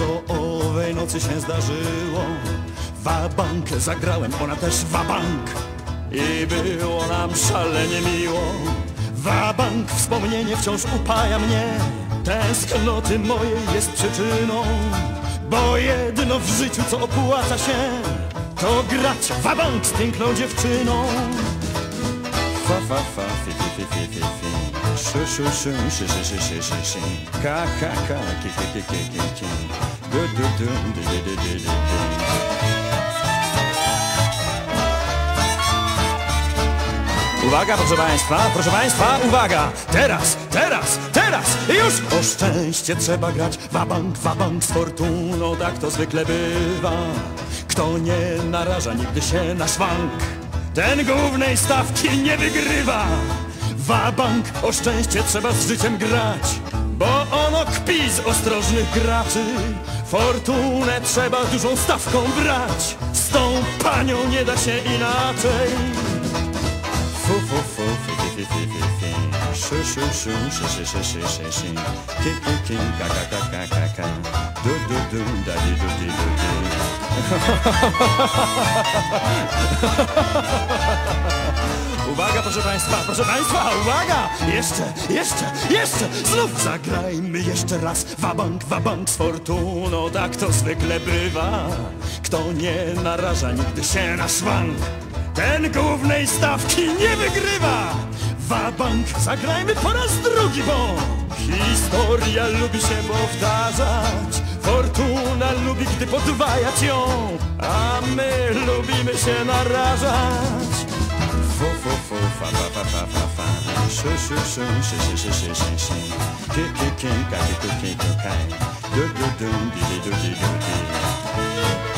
co owej nocy się zdarzyło. Wabank, zagrałem, ona też wabank i było nam szalenie miło. Wabank, wspomnienie wciąż upaja mnie, tęsknoty mojej jest przyczyną. Bo jedno w życiu, co opłaca się, to grać wabank z piękną dziewczyną. Fa, fa, fa, fi, fi, fi, fi, fi, fi. Ka, ka, ka, ki, ki, ki, ki, ki, ki. Uwaga, proszę Państwa, proszę Państwa, uwaga! Teraz, teraz, teraz, już! O szczęście trzeba grać, wabank, wabank z fortuną, tak to zwykle bywa. Kto nie naraża nigdy się na szwank, ten głównej stawki nie wygrywa. Wabank, o szczęście trzeba z życiem grać, bo ono kpi z ostrożnych graczy. Fortunę trzeba dużą stawką brać, z tą panią nie da się inaczej. Fu, fu, fu, fi, fi, fi, fi, fi, fi. Szy, szy, szy, szy, szy, szy. Ki, ki, ki, ka, ka, ka, ka, ka, ka. Du, du, du, da, di, du, di, du, di. Proszę Państwa, proszę Państwa, uwaga! Jeszcze, jeszcze, jeszcze! Znów zagrajmy jeszcze raz wabank, wabank z fortuną, tak to zwykle bywa. Kto nie naraża nigdy się na szwank, ten głównej stawki nie wygrywa! Wabank, zagrajmy po raz drugi, bo historia lubi się powtarzać. Fortuna lubi, gdy podwajać ją, a my lubimy się narażać. fo fa fa fa fa fa fa. Sh sh sh sh sh sh sh sh, shi Ki ki ki ka ki ku ki ku kai Do do do di di do di do di.